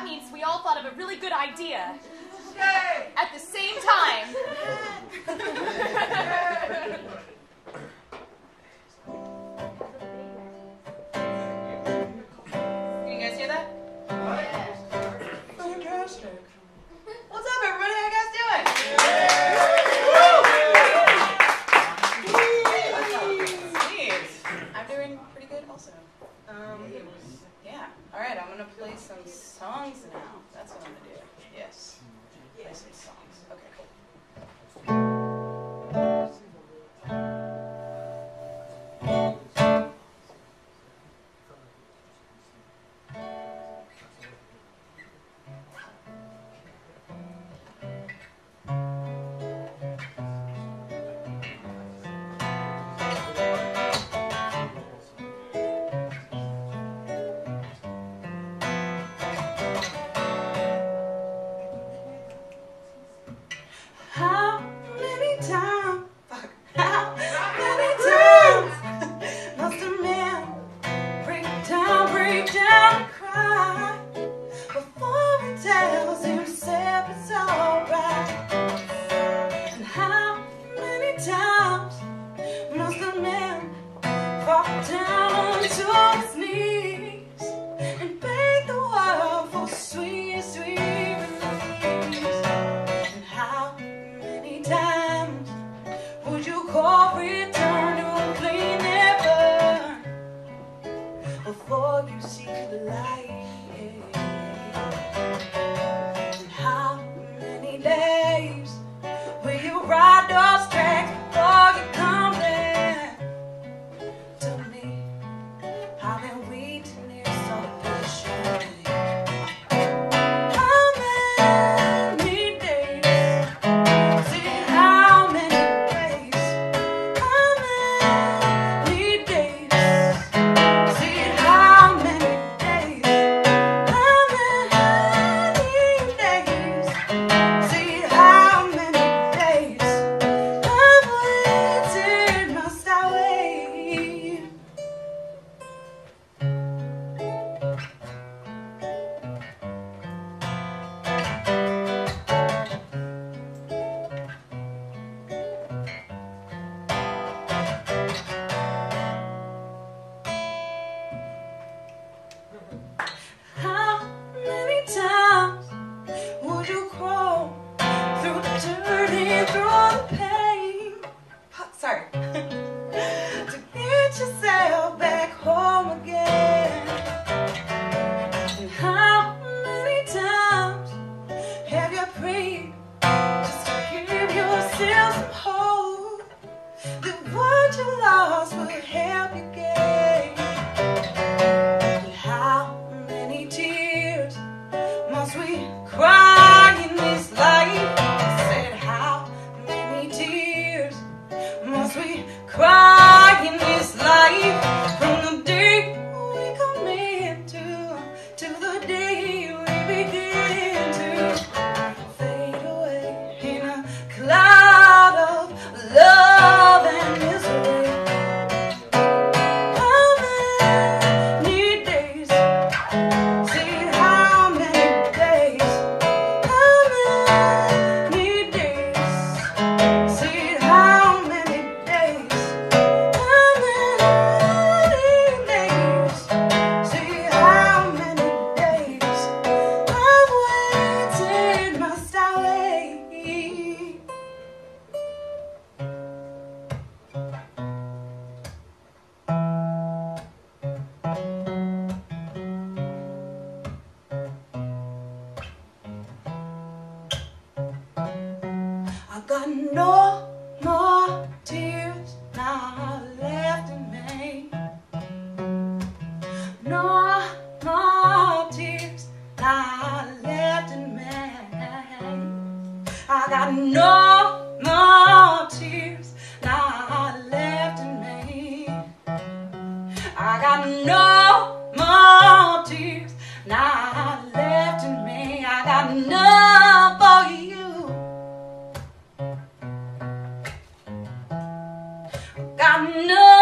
that means we all thought of a really good idea. Yay! At the same time. Can you guys hear that? What's up, everybody? How you guys doing? I'm doing pretty good also. Um, yeah. All right, I'm going to play some before you see the light. sweet. got no more tears now left in me. No more tears now left in me. I got no more tears now left in me. I got no. I know